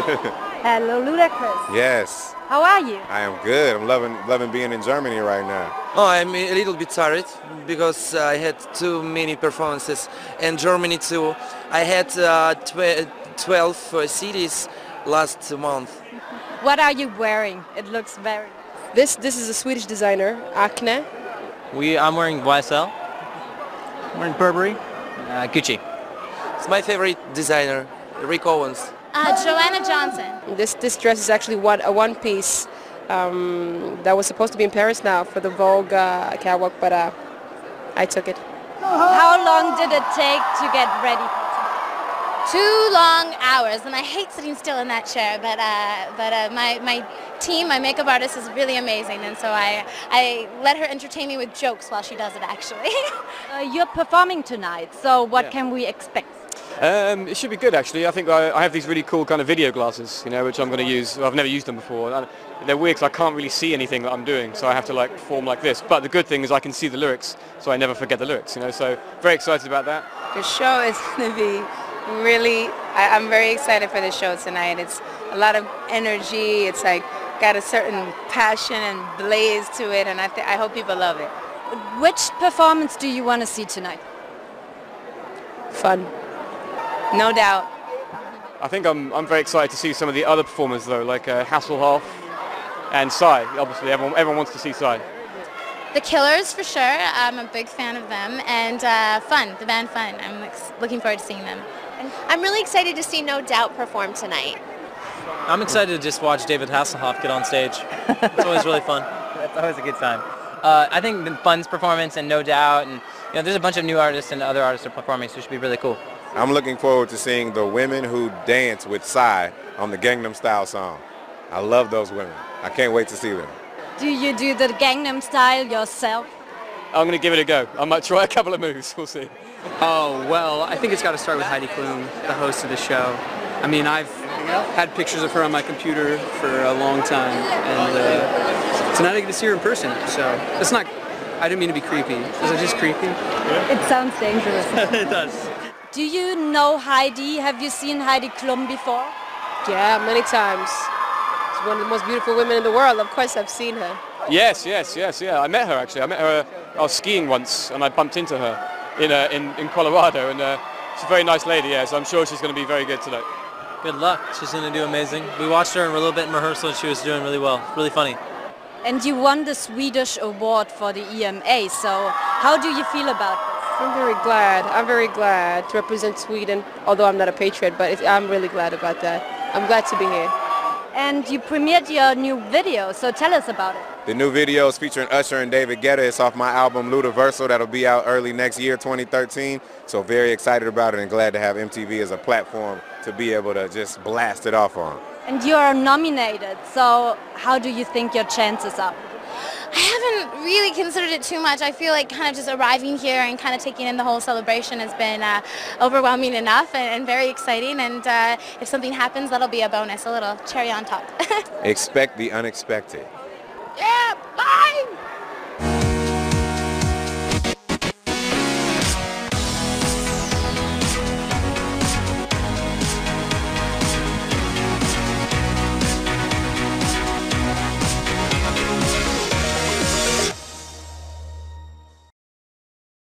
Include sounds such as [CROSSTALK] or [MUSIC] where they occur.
[LAUGHS] Hello, Ludacris. Yes, How are you? I am good. I'm loving loving being in Germany right now. Oh, I'm a little bit tired because I had too many performances in Germany too. I had uh, tw 12 uh, cities last month. [LAUGHS] What are you wearing? It looks very... This this is a Swedish designer, Acne. We, I'm wearing YSL. I'm wearing Burberry. Uh, Gucci. It's my favorite designer, Rick Owens. Uh, Joanna Johnson. This this dress is actually one a one piece um, that was supposed to be in Paris now for the Vogue uh, catwalk, but uh, I took it. How long did it take to get ready? Two long hours, and I hate sitting still in that chair, but uh, but uh, my my team, my makeup artist, is really amazing, and so I I let her entertain me with jokes while she does it. Actually. [LAUGHS] Uh, you're performing tonight, so what Yeah. can we expect? Um, it should be good actually. I think I, I have these really cool kind of video glasses, you know, which I'm going to use. I've never used them before. And they're weird because I can't really see anything that I'm doing, so I have to like perform like this. But the good thing is I can see the lyrics, so I never forget the lyrics, you know. So very excited about that. The show is [LAUGHS] going to be really, I, I'm very excited for the show tonight. It's a lot of energy. It's like got a certain passion and blaze to it, and I, th- I hope people love it. Which performance do you want to see tonight? Fun. No doubt. I think I'm, I'm very excited to see some of the other performers though, like uh, Hasselhoff and Psy. Obviously, everyone, everyone wants to see Psy. the Killers for sure. I'm a big fan of them, and uh, Fun, the band Fun. I'm ex- looking forward to seeing them. I'm really excited to see No Doubt perform tonight. I'm excited to just watch David Hasselhoff get on stage. It's always really fun. [LAUGHS] It's always a good time. Uh, I think the Fun's performance and No Doubt, and you know, there's a bunch of new artists and other artists are performing, so it should be really cool. I'm looking forward to seeing the women who dance with Psy on the Gangnam Style song. I love those women. I can't wait to see them. Do you do the Gangnam Style yourself? I'm going to give it a go. I might try a couple of moves. [LAUGHS] We'll see. Oh, well, I think it's got to start with Heidi Klum, the host of the show. I mean, I've had pictures of her on my computer for a long time, and uh, tonight I get to see her in person, so it's not, I didn't mean to be creepy. Is it just creepy? It sounds dangerous. [LAUGHS] it does. Do you know Heidi? Have you seen Heidi Klum before? Yeah, many times. She's one of the most beautiful women in the world. Of course, I've seen her. Yes, yes, yes, yeah. I met her actually. I met her. I was skiing once, and I bumped into her in uh, in, in Colorado, and uh, she's a very nice lady. Yeah, so I'm sure she's going to be very good tonight. Good luck. She's going to do amazing. We watched her a little bit in rehearsal and she was doing really well. Really funny. And you won the Swedish award for the EMA, so how do you feel about this? I'm very glad. I'm very glad to represent Sweden, although I'm not a patriot, but it's, I'm really glad about that. I'm glad to be here. And you premiered your new video, so tell us about it. The new video is featuring Usher and David Guetta. It's off my album Ludaversal that'll be out early next year, 2013. So very excited about it and glad to have MTV as a platform to be able to just blast it off on. And you are nominated, so how do you think your chances are? I haven't really considered it too much. I feel like kind of just arriving here and kind of taking in the whole celebration has been uh, overwhelming enough and, and very exciting. And uh, if something happens, that'll be a bonus, a little cherry on top. [LAUGHS] Expect the unexpected.